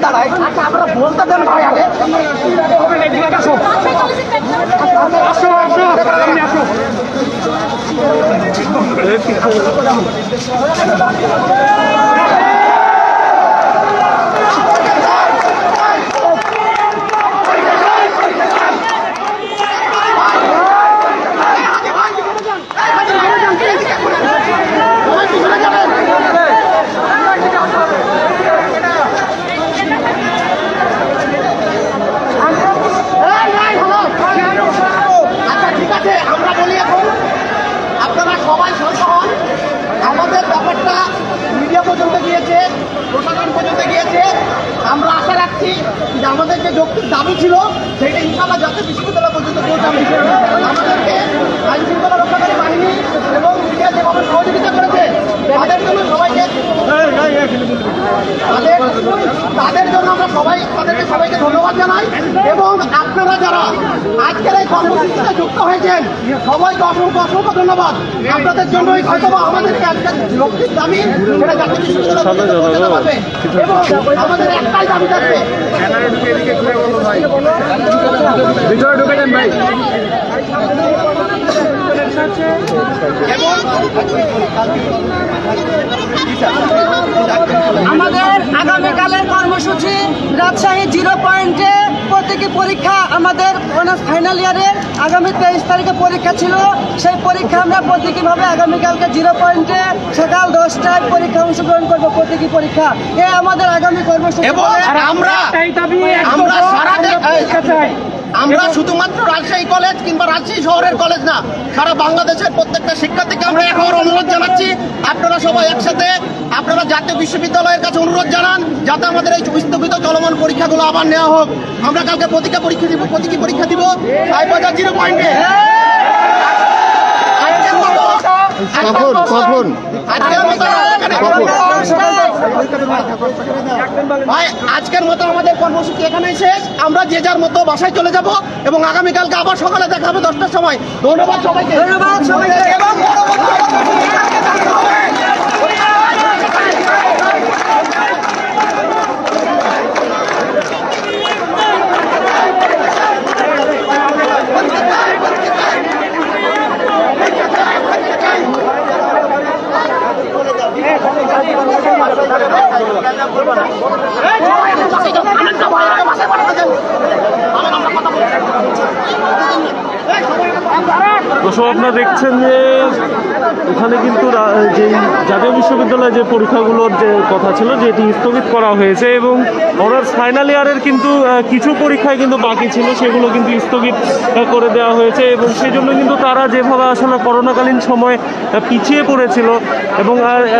বলতে দেন ভাই আগে। হবে আসো। আসো। আসো সামনে আসো আচ্ছা ঠিক আছে আমরা বলি এখন আপনারা সবাই শান্ত হন আমাদের ব্যাপারটা মিডিয়া পর্যন্ত গিয়েছে প্রশাসন পর্যন্ত গিয়েছে আমরা আশা রাখছি যে আমাদের যে যৌক্তিক দাবি ছিল সেটা ইনশাল্লাহ জাতীয় বিশ্ববিদ্যালয় পর্যন্ত পৌঁছাবে। আমাদেরকে আইন শৃঙ্খলা রক্ষাকারী বাহিনী এবং মিডিয়া যেভাবে সহযোগিতা করেছে তাদের জন্য সবাইকে তাদের তাদের জন্য আমরা সবাই তাদেরকে সবাইকে ধন্যবাদ জানাই এবং আপনারা যারা আজকের এই কর্মসূচিতে যুক্ত হয়েছেন সবাইকে অসংখ্য অসংখ্য ধন্যবাদ। আপনাদের জন্যই হয়তো আমাদেরকে আজকের লক্ষ্মীর দাবি সেটা জাতীয় বিশ্ববিদ্যালয় পারবে এবং আমাদের একটাই দাবি থাকবে। ভিতরে ঢুকে দেন ভাই। আমাদের আগামীকালের কর্মসূচি রাজশাহী জিরো পয়েন্টে প্রত্যেকে পরীক্ষা আমাদের অনার্স ফাইনাল ইয়ারের আগামী তেইশ তারিখে পরীক্ষা ছিল। সেই পরীক্ষা আমরা প্রতীকীভাবে আগামীকালকে জিরো পয়েন্টে সকাল দশটায় পরীক্ষা অংশগ্রহণ করব প্রতীকী পরীক্ষা। এ আমাদের আগামী কর্মসূচি। আমরা আমরা সারা আমরা শুধুমাত্র রাজশাহী কলেজ কিংবা রাজশাহী শহরের কলেজ না সারা বাংলাদেশের প্রত্যেকটা শিক্ষার্থীকে আমরা এখন অনুরোধ জানাচ্ছি। আপনারা সবাই একসাথে আপনারা জাতীয় বিশ্ববিদ্যালয়ের কাছে অনুরোধ জানান যাতে আমাদের এই স্থগিত চলমান পরীক্ষাগুলো আবার নেওয়া হোক। আমরা কালকে প্রতিকা পরীক্ষা দিব প্রতীকী পরীক্ষা দিব। জিরো পয়েন্টে। কখন কখন আজকের মতো ভাই, আজকের মতো আমাদের কর্মসূচি এখানেই শেষ। আমরা যে যার মতো বাসায় চলে যাব এবং আগামীকালকে আবার সকালে দেখা হবে দশটার সময়। ধন্যবাদ সবাইকে। ধন্যবাদ সবাইকে। এবং পরবর্তী দর্শক আপনারা দেখছেন যে এখানে কিন্তু যে জাতীয় বিশ্ববিদ্যালয়ে যে পরীক্ষাগুলোর যে কথা ছিল, যেটি স্থগিত করা হয়েছে এবং অনার্স ফাইনাল ইয়ারের কিন্তু কিছু পরীক্ষায় কিন্তু বাকি ছিল, সেগুলো কিন্তু স্থগিত করে দেওয়া হয়েছে এবং সেই জন্য কিন্তু তারা যেভাবে আসলে করোনাকালীন সময় পিছিয়ে পড়েছিল এবং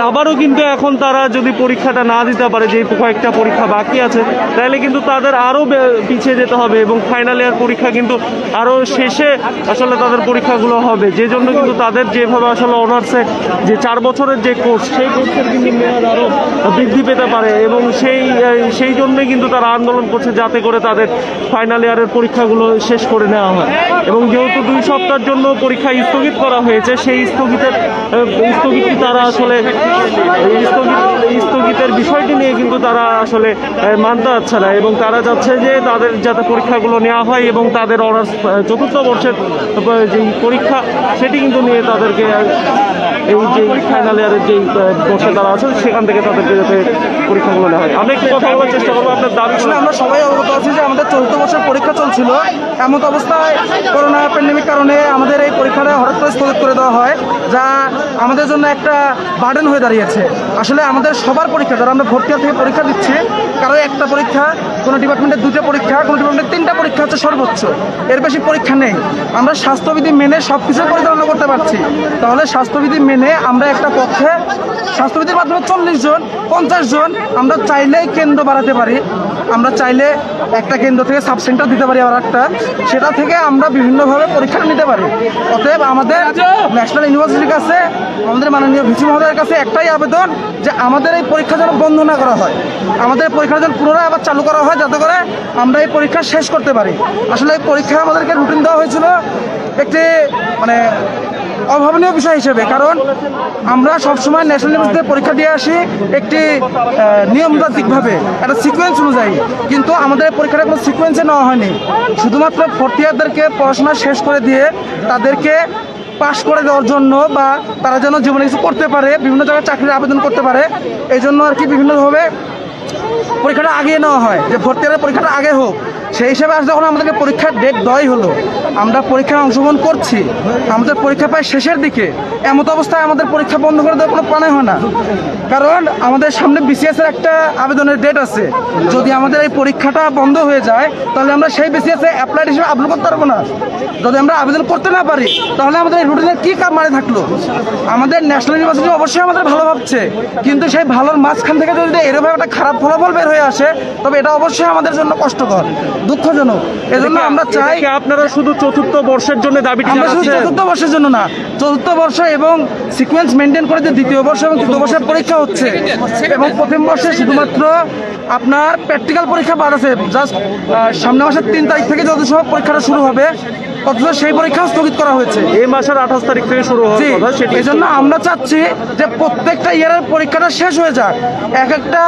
আবারও কিন্তু এখন তারা যদি পরীক্ষাটা না দিতে পারে যে কয়েকটা পরীক্ষা বাকি আছে, তাহলে কিন্তু তাদের আরও পিছিয়ে যেতে হবে এবং ফাইনাল ইয়ার পরীক্ষা কিন্তু আরও শেষে আসলে তাদের পরীক্ষাগুলো হবে। যে জন্য কিন্তু তাদের যেভাবে আসলে অনার্সে যে চার বছরের যে কোর্স সেই কোর্সের কিন্তু মেয়াদ আরও বৃদ্ধি পেতে পারে এবং সেই সেই জন্যই কিন্তু তারা আন্দোলন করছে যাতে করে তাদের ফাইনাল ইয়ারের পরীক্ষাগুলো শেষ করে নেওয়া হয়। এবং যেহেতু দুই সপ্তাহের জন্য পরীক্ষা স্থগিত করা হয়েছে সেই স্থগিতের আহ, স্থগিতটি তারা আসলে স্থগিত স্থগিতের বিষয়টি নিয়ে কিন্তু তারা আসলে মানতে পারছে না এবং তারা যাচ্ছে যে তাদের যাতে পরীক্ষাগুলো নেওয়া হয় এবং তাদের অনার্স চতুর্থ বর্ষের যে পরীক্ষা সেটি কিন্তু নিয়ে তাদেরকে এই যে ফাইনাল ইয়ারের যে বর্ষে তারা আছেন সেখান থেকে তাদেরকে যাতে পরীক্ষাগুলো নেওয়া হয়। আমরা একটু কথা বলার চেষ্টা করব আপনার দাবি আসলে আমরা সবাই অবগত আছি যে আমাদের চতুর্থ বছর পরীক্ষা চলছিল। এমন অবস্থায় করোনা প্যান্ডেমিক কারণে আমাদের এই পরীক্ষাটা হঠাৎ করে স্থগিত করে দেওয়া হয় যা আমাদের জন্য একটা বার্ডেন হয়ে দাঁড়িয়েছে। আসলে আমাদের সবার পরীক্ষা যারা আমরা ভর্তি থেকে পরীক্ষা দিচ্ছি কারও একটা পরীক্ষা কোনো ডিপার্টমেন্টে দুটো পরীক্ষা, কোনো ডিপার্টমেন্টে তিনটা পরীক্ষা হচ্ছে সর্বোচ্চ। এর বেশি পরীক্ষা নেই। আমরা স্বাস্থ্যবিধি মেনে সব কিছু পরিচালনা করতে পারছি। তাহলে স্বাস্থ্যবিধি মেনে আমরা একটা পক্ষে, স্বাস্থ্যবিধির মাধ্যমে চল্লিশ জন, পঞ্চাশ জন, আমরা চাইলেই কেন্দ্র বাড়াতে পারি। আমরা চাইলে একটা কেন্দ্র থেকে সাব সেন্টার দিতে পারি আবার একটা। সেটা থেকে আমরা বিভিন্নভাবে পরীক্ষা নিতে পারি। অতএব আমাদের ন্যাশনাল ইউনিভার্সিটির কাছে, আমাদের মাননীয় ভিসি মহোদয়ের কাছে একটাই আবেদন যে আমাদের এই পরীক্ষা যেন বন্ধ না করা হয়। আমাদের পরীক্ষা যেন পুনরায় আবার চালু করা হয় যাতে করে আমরা এই পরীক্ষা শেষ করতে পারি। আসলে এই পরীক্ষা আমাদেরকে রুটিন দেওয়া হয়েছিল একটি মানে অভাবনীয় বিষয় হিসেবে, কারণ আমরা সবসময় ন্যাশনাল ইউনিভার্সিটিতে পরীক্ষা দিয়ে আসি একটি নিয়মতান্ত্রিকভাবে, একটা সিকোয়েন্স অনুযায়ী। কিন্তু আমাদের পরীক্ষাটা কোনো সিকোয়েন্সে নেওয়া হয়নি। শুধুমাত্র ফোর্থ ইয়ারদেরকে পড়াশোনা শেষ করে দিয়ে তাদেরকে পাশ করে দেওয়ার জন্য বা তারা যেন জীবনে কিছু করতে পারে, বিভিন্ন জায়গায় চাকরির আবেদন করতে পারে, এই জন্য আর কি বিভিন্নভাবে পরীক্ষাটা আগে নেওয়া হয়, যে ভর্তি ইয়ারের পরীক্ষাটা আগে হোক। সেই হিসাবে আজ যখন আমাদেরকে পরীক্ষার ডেট দেওয়াই হলো, আমরা পরীক্ষায় অংশগ্রহণ করছি, আমাদের পরীক্ষা প্রায় শেষের দিকে, এমত অবস্থায় আমাদের পরীক্ষা বন্ধ করে দেওয়ার কোনো প্রাণে হয় না। কারণ আমাদের সামনে বিসিএস এর একটা আবেদনের ডেট আছে। যদি আমাদের এই পরীক্ষাটা বন্ধ হয়ে যায়, তাহলে আমরা সেই বিসিএস অ্যাপ্লাইড হিসেবে আবেদন করতে পারব না। যদি আমরা আবেদন করতে না পারি, তাহলে আমাদের এই রুটিনের কি কাম মানে থাকল? আমাদের ন্যাশনাল ইউনিভার্সিটি অবশ্যই আমাদের ভালো ভাবছে। কিন্তু সেই ভালোর মাঝখান থেকে যদি এরকম একটা খারাপ ফলাফল বের হয়ে আসে তবে এটা অবশ্যই আমাদের জন্য কষ্টকর দুঃখজনক। এজন্য আমরা চাই আপনারা শুধু চতুর্থ বর্ষের জন্য দাবি আমরা শুধু চতুর্থ বর্ষের জন্য না চতুর্থ বর্ষ এবং সিকোয়েন্স মেনটেন করে যে দ্বিতীয় বর্ষ এবং তৃতীয় বর্ষের পরীক্ষা হচ্ছে। এবং প্রথম বর্ষে শুধুমাত্র আপনার প্র্যাকটিক্যাল পরীক্ষা বাদ আছে জাস্ট সামনের মাসের তিন তারিখ থেকে যত সব পরীক্ষাটা শুরু হবে অথচ সেই পরীক্ষাও স্থগিত করা হয়েছে। এই মাসের আঠাশ তারিখ থেকে শুরু হওয়ার জি কথা সেটি এই জন্য আমরা চাচ্ছি যে প্রত্যেকটা ইয়ারের পরীক্ষাটা শেষ হয়ে যাক। এক একটা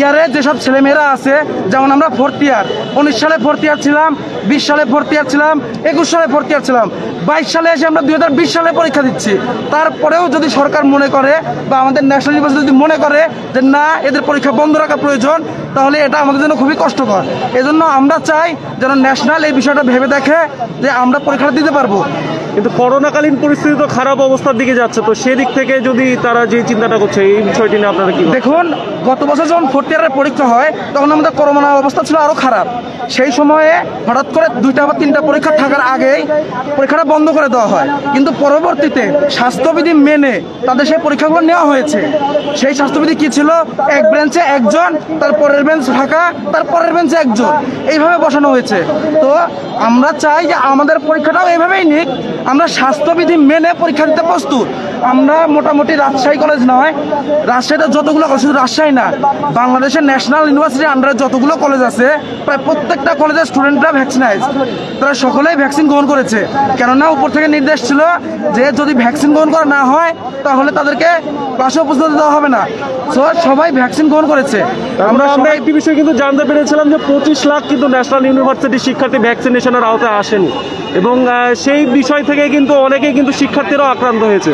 ইয়ারে যেসব ছেলেমেয়েরা আছে যেমন আমরা ফোর্থ ইয়ার উনিশ সালে ফোর্থ ইয়ার ছিলাম বিশ সালে ফোর্থ ইয়ার ছিলাম একুশ সালে ফোর্থ ইয়ার ছিলাম বাইশ সালে এসে আমরা দুই হাজার বিশ সালে পরীক্ষা দিচ্ছি। তারপরেও যদি সরকার মনে করে বা আমাদের ন্যাশনাল ইউনিভার্সিটি যদি মনে করে যে না এদের পরীক্ষা বন্ধ রাখা প্রয়োজন তাহলে এটা আমাদের জন্য খুবই কষ্টকর। এজন্য আমরা চাই যেন ন্যাশনাল এই বিষয়টা ভেবে দেখে যে আমরা পরীক্ষা দিতে পারব। কিন্তু করোনাকালীন পরিস্থিতি তো খারাপ অবস্থার দিকে যাচ্ছে তো সেদিক থেকে যদি তারা যে চিন্তাটা করছে এই বিষয়টি নিয়ে আপনারা কি দেখুন গত বছর যখন ফোর্থ ইয়ারের পরীক্ষা হয়, তখন আমাদের করোনা অবস্থা ছিল আরও খারাপ। সেই সময়ে হঠাৎ করে দুইটা বা তিনটা পরীক্ষা থাকার আগেই পরীক্ষাটা বন্ধ করে দেওয়া হয়। কিন্তু পরবর্তীতে স্বাস্থ্যবিধি মেনে তাদের সেই পরীক্ষাগুলো নেওয়া হয়েছে। সেই স্বাস্থ্যবিধি কি ছিল? এক বেঞ্চে একজন, তার পরের বেঞ্চ ফাঁকা, তার পরের বেঞ্চে একজন। এইভাবে বসানো হয়েছে। তো আমরা চাই যে আমাদের পরীক্ষাটাও এইভাবেই নিক। আমরা স্বাস্থ্যবিধি মেনে পরীক্ষা দিতে প্রস্তুত। আমরা মোটামুটি রাজশাহী কলেজ নয়। রাজশাহীতে যতগুলো কলেজ শুধু রাজশাহী না বাংলাদেশের ন্যাশনাল ইউনিভার্সিটির আন্ডারে যতগুলো কলেজ আছে প্রায় প্রত্যেকটা কলেজের স্টুডেন্টরা ভ্যাকসিনাইজ তারা সকলেই ভ্যাকসিন গ্রহণ করেছে। কেননা উপর থেকে নির্দেশ ছিল যে যদি ভ্যাকসিন গ্রহণ করা না হয় তাহলে তাদেরকে ক্লাসে উপস্থিত দেওয়া হবে না। সো সবাই ভ্যাকসিন গ্রহণ করেছে। আমরা আমরা একটি বিষয় কিন্তু জানতে পেরেছিলাম যে পঁচিশ লাখ কিন্তু ন্যাশনাল ইউনিভার্সিটির শিক্ষার্থী ভ্যাকসিনেশনের আওতায় আসেনি। এবং সেই বিষয় থেকে কিন্তু অনেকেই কিন্তু শিক্ষার্থীরাও আক্রান্ত হয়েছে।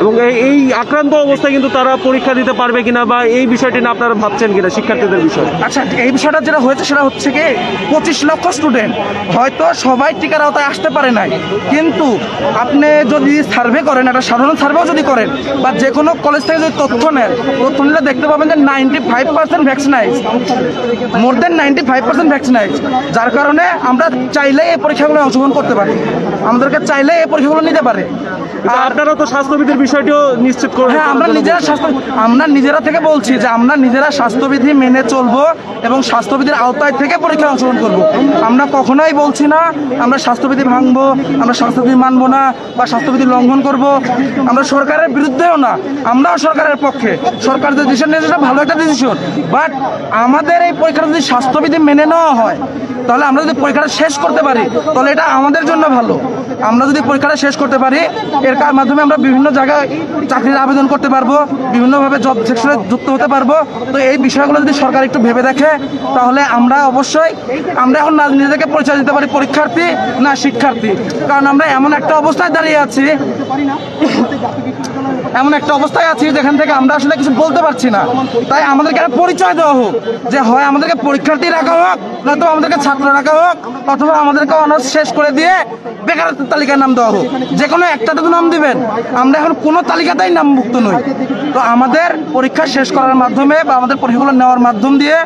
এবং এই- আক্রান্ত অবস্থায় কিন্তু তারা পরীক্ষা দিতে পারবে কিনা বা এই বিষয়টি না আপনারা ভাবছেন কিনা শিক্ষার্থীদের বিষয়? আচ্ছা এই বিষয়টা যেটা হয়েছে সেটা হচ্ছে কি, পঁচিশ লক্ষ স্টুডেন্ট হয়তো সবাই টিকার আওতায় আসতে পারে নাই। কিন্তু আপনি যদি সার্ভে করেন, একটা সাধারণ সার্ভেও যদি করেন, বা যে কোনো কলেজ থেকে যদি তথ্য নেন, তথ্য নিলে দেখতে পাবেন যে ninety five percent vaccinize more than ninety five percent vaccinize যার কারণে আমরা চাইলে এই পরীক্ষাগুলো অংশগ্রহণ করতে পারি। আমাদেরকে চাইলে এই পরীক্ষাগুলো নিতে পারে। আর আপনারা তো স্বাস্থ্যবিধির বিষয়টিও নিশ্চিত করবেন হ্যাঁ আমরা নিজেরা স্বাস্থ্য আমরা নিজেরা থেকে বলছি যে আমরা নিজেরা স্বাস্থ্যবিধি মেনে চলবো এবং স্বাস্থ্যবিধির আওতায় থেকে পরীক্ষা অংশগ্রহণ করব। আমরা কখনোই বলছি না আমরা স্বাস্থ্যবিধি ভাঙবো আমরা স্বাস্থ্যবিধি মানবো না বা স্বাস্থ্যবিধি লঙ্ঘন করব। আমরা সরকারের বিরুদ্ধেও না আমরাও সরকারের পক্ষে। সরকার যে ডিসিশন নিয়েছে সেটা ভালো একটা ডিসিশন বাট আমাদের এই পরীক্ষাটা যদি স্বাস্থ্যবিধি মেনে নেওয়া হয় তাহলে আমরা যদি পরীক্ষাটা শেষ করতে পারি তাহলে এটা আমাদের জন্য ভালো। আমরা যদি পরীক্ষাটা শেষ করতে পারি, এর কার মাধ্যমে আমরা বিভিন্ন জায়গায় চাকরির আবেদন করতে পারব, বিভিন্নভাবে জব সেকশনে যুক্ত হতে পারব। তো এই বিষয়গুলো যদি সরকার একটু ভেবে দেখে, তাহলে আমরা অবশ্যই, আমরা এখন না নিজেদেরকে পরিচয় দিতে পারি পরীক্ষার্থী না শিক্ষার্থী। কারণ আমরা এমন একটা অবস্থায় দাঁড়িয়ে আছি, এমন একটা অবস্থায় আছি যেখান থেকে আমরা আসলে কিছু বলতে পারছি না। তাই আমাদেরকে একটা পরিচয় দেওয়া হোক, যে হয় আমাদেরকে পরীক্ষার্থী রাখা হোক, নয়তো আমাদেরকে ছাত্র রাখা হোক, অথবা আমাদেরকে অনার্স শেষ করে দিয়ে বেকারত্বের তালিকায় নাম দেওয়া হোক। যে কোনো একটাতে তো নাম দিবেন। আমরা এখন কোনো তালিকাতেই নামভুক্ত নই। তো আমাদের পরীক্ষা শেষ করার মাধ্যমে বা আমাদের পরীক্ষাগুলো নেওয়ার মাধ্যম দিয়ে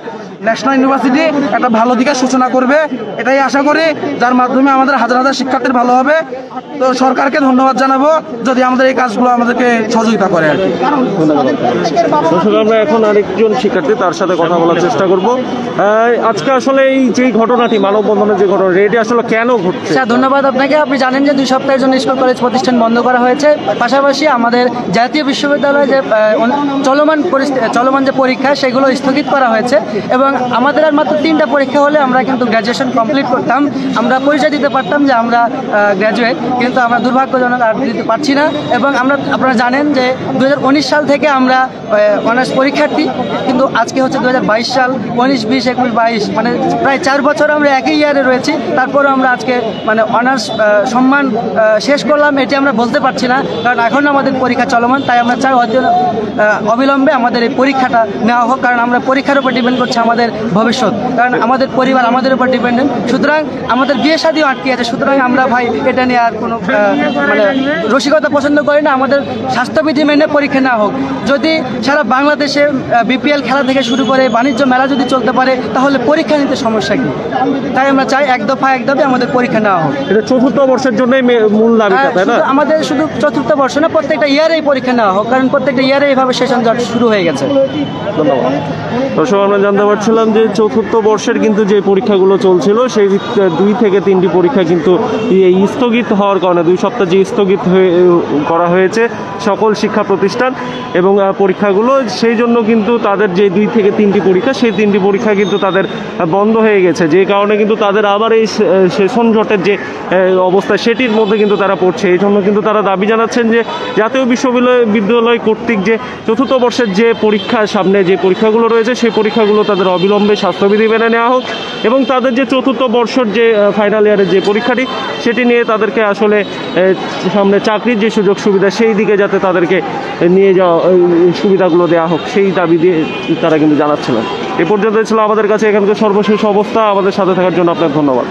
ন্যাশনাল ইউনিভার্সিটি একটা ভালো দিকের সূচনা করবে এটাই আশা করি যার মাধ্যমে আমাদের হাজার হাজার শিক্ষার্থীর ভালো হবে। তো সরকারকে ধন্যবাদ জানাব যদি আমাদের এই কাজগুলো আমাদেরকে সহযোগিতা করে আর কি। দর্শক আমরা এখন আরেকজন শিক্ষার্থী তার সাথে কথা বলার চেষ্টা করব। আজকে আসলে এই যে ঘটনাটি মানববন্ধনের যে ঘটনা এটি আসলে কেন ঘটছে? স্যার ধন্যবাদ আপনাকে। আপনি জানেন যে দুই সপ্তাহের জন্য স্কুল কলেজ প্রতিষ্ঠান বন্ধ করা হয়েছে। পাশাপাশি আমাদের জাতীয় বিশ্ববিদ্যালয়ে যে চলমান পরিস্থিতি চলমান যে পরীক্ষা সেগুলো স্থগিত করা হয়েছে এবং এবং আমাদের আর মাত্র তিনটা পরীক্ষা হলে আমরা কিন্তু গ্র্যাজুয়েশন কমপ্লিট করতাম। আমরা পরিচয় দিতে পারতাম যে আমরা গ্র্যাজুয়েট কিন্তু আমরা দুর্ভাগ্যজনক আর দিতে পারছি না। এবং আমরা, আপনারা জানেন যে দু হাজার উনিশ সাল থেকে আমরা অনার্স পরীক্ষার্থী, কিন্তু আজকে হচ্ছে দু হাজার বাইশ সাল, উনিশ, বিশ, একুশ, বাইশ মানে প্রায় চার বছর আমরা একই ইয়ারে রয়েছি। তারপরে আমরা আজকে মানে অনার্স সম্মান শেষ করলাম, এটি আমরা বলতে পারছি না, কারণ এখন আমাদের পরীক্ষা চলমান, তাই আমরা চাই অবিলম্বে আমাদের এই পরীক্ষাটা নেওয়া হোক, কারণ আমরা পরীক্ষার উপর ডিপেন্ড করছে আমাদের ভবিষ্যৎ। কারণ আমাদের পরিবার আমাদের উপর ডিপেন্ডেন্ট সুতরাং আমাদের বিয়ে শাদিও আটকে আছে। সুতরাং আমরা ভাই এটা নিয়ে আর কোনো মানে রসিকতা পছন্দ করি না। আমাদের স্বাস্থ্যবিধি মেনে পরীক্ষা নেওয়া হোক। যদি সারা বাংলাদেশে বিপিএল খেলা থেকে শুরু করে বাণিজ্য মেলা যদি চলতে পারে তাহলে পরীক্ষা নিতে সমস্যা কি? তাই আমরা চাই এক দফা এক দফে আমাদের পরীক্ষা নেওয়া হোক। এটা চতুর্থ বর্ষের জন্যই মূল দাবিটা হ্যাঁ, তাই না? আমাদের শুধু চতুর্থ বর্ষ না প্রত্যেকটা ইয়ারেই পরীক্ষা নেওয়া হোক। কারণ প্রত্যেকটা ইয়ারে এইভাবে সেশন জট শুরু হয়ে গেছে। ধন্যবাদ। দর্শক আমরা জানতে পারছিলাম যে চতুর্থ বর্ষের কিন্তু যে পরীক্ষাগুলো চলছিল, সেই দুই থেকে তিনটি পরীক্ষা কিন্তু স্থগিত হওয়ার কারণে, দুই সপ্তাহ যে স্থগিত হয়ে, করা হয়েছে সকল শিক্ষা প্রতিষ্ঠান এবং পরীক্ষাগুলো, সেই জন্য কিন্তু তাদের যে দুই থেকে তিনটি পরীক্ষা, সেই তিনটি পরীক্ষা কিন্তু তাদের বন্ধ হয়ে গেছে। যে কারণে কিন্তু তাদের আবার এই সেশন জটের যে অবস্থা, সেটির মধ্যে কিন্তু তারা পড়ছে। এই জন্য কিন্তু তারা দাবি জানাচ্ছেন যে, জাতীয় বিশ্ববিদ্যালয়, বিদ্যালয় কর্তৃক যে চতুর্থ বর্ষের যে পরীক্ষা, সামনে যে পরীক্ষাগুলো রয়েছে, সেই পরীক্ষাগুলো তাদের অবিলম্বে স্বাস্থ্যবিধি মেনে নেওয়া হোক এবং তাদের যে চতুর্থ বর্ষর যে ফাইনাল ইয়ারের যে পরীক্ষাটি, সেটি নিয়ে তাদেরকে আসলে সামনে চাকরির যে সুযোগ সুবিধা, সেই দিকে যাতে তাদেরকে নিয়ে যাওয়া সুবিধাগুলো দেওয়া হোক, সেই দাবি দিয়ে তারা কিন্তু জানাচ্ছিলেন। এ পর্যন্ত ছিল আমাদের কাছে এখানকার সর্বশেষ অবস্থা। আমাদের সাথে থাকার জন্য আপনার ধন্যবাদ।